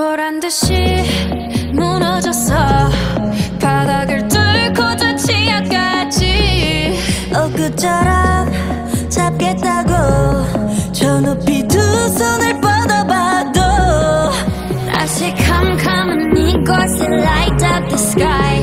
다시 무너졌어. 바닥을 뚫고 저 지하까지 엊그처럼 잡겠다고 저 높이 두 손을 뻗어봐도 다시 캄캄한 이곳에 light up the sky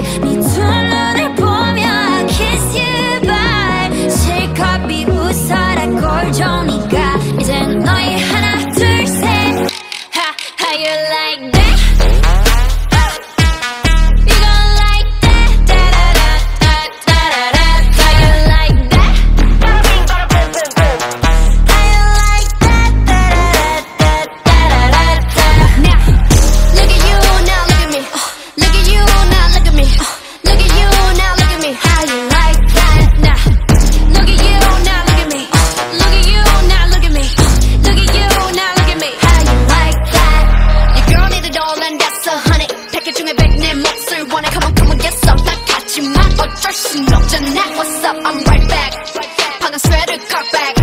question that what's up, I'm right back. 방금 sweater got back.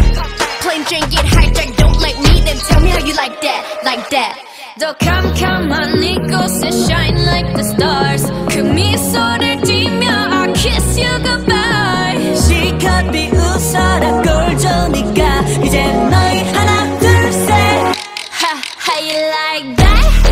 Plain Jane get hijacked, don't like me Then tell me how you like that, like that. 더 캄캄한 이곳에 shine like the stars. 그 미소를 띠며 I kiss you goodbye. 시컷 비웃어라 꼴조니까 이제 너희 하나 둘셋 How you like that?